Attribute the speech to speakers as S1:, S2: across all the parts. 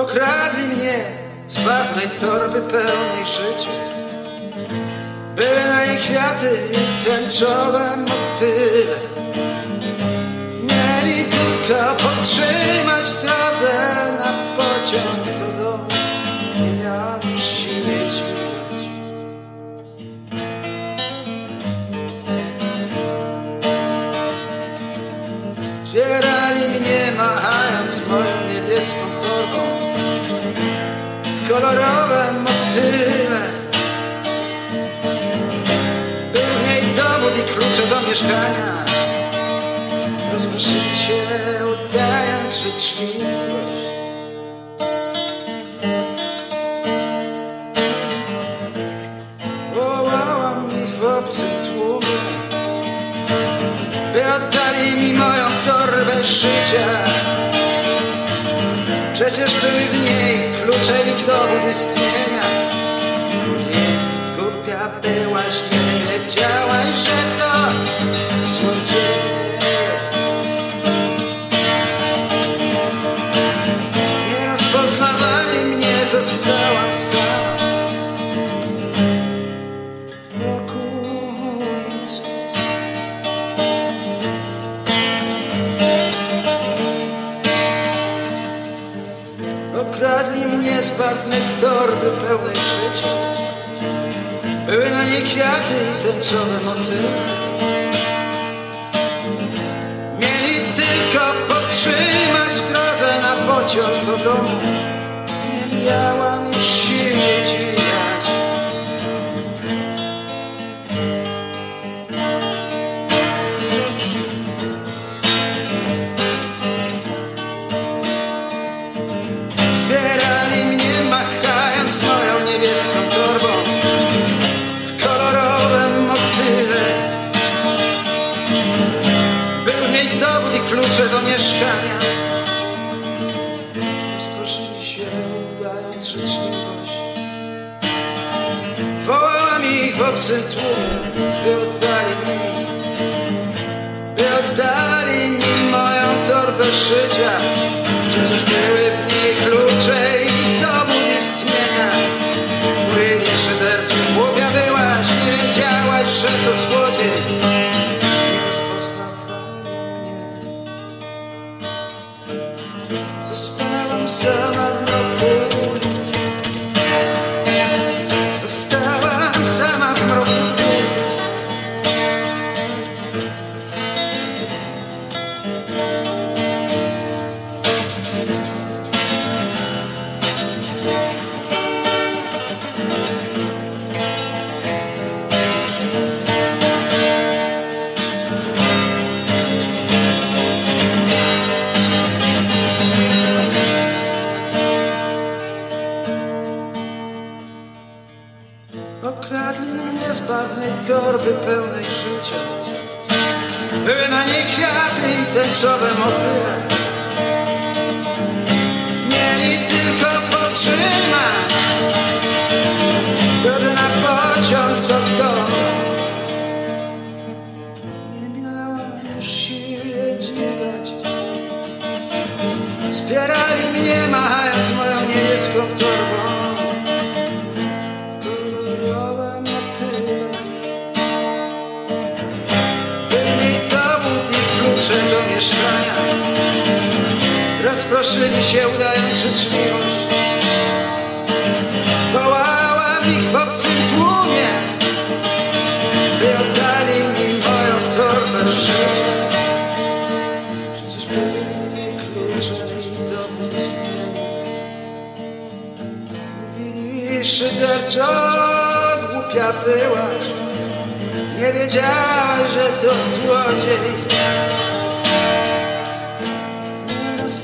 S1: Okradli mnie z barwnej torby pełnej życia. Były na jej kwiaty i tęczowe motyle kolorowe motyle Był w niej dowód i klucze do mieszkania. Rozproszyli się udając życzliwość Wołałam ich w obcym tłumie by oddali mi moją torbę życia. Niej klucze i Okradli mnie z torby pełnej życia. Były na niej kwiaty i tęczowe motyle Mieli tylko podtrzymać w drodze na pociąg do domu. Nie miałam Niej dowód i klucze do mieszkania. Sproszyli się udając życzliwość. Wołałam ich w obcym tłumie By oddali mi By oddali mi moją torbę życia mnie Zostałam sama w mroku ulic barwnej torby pełnej życia. Były na niej kwiaty i tęczowe motyle Mieli tylko podtrzymać Drogę na pociąg do domu. Nie miałam już siły dźwigać. Zbierali mnie machając moją niebieską torbą mieszkania. Rozproszyli się udając życzliwość. Wołałam ich w obcym tłumie, by oddali mi moją torbę życia. Przecież niej klucze i dowód istnienia. Mówili szyderczo, głupia byłaś Nie wiedziałaś, że to złodziej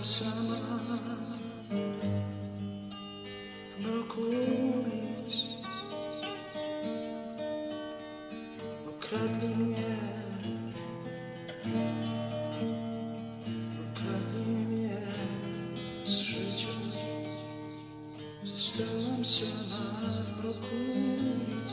S1: jestem sama w mroku ulic. Okradli mnie, okradli mnie z życia. Zostałam sama w mroku ulic.